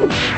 you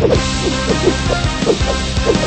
Thank you.